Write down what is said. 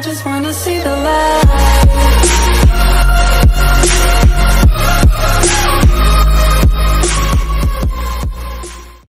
I just wanna see the light.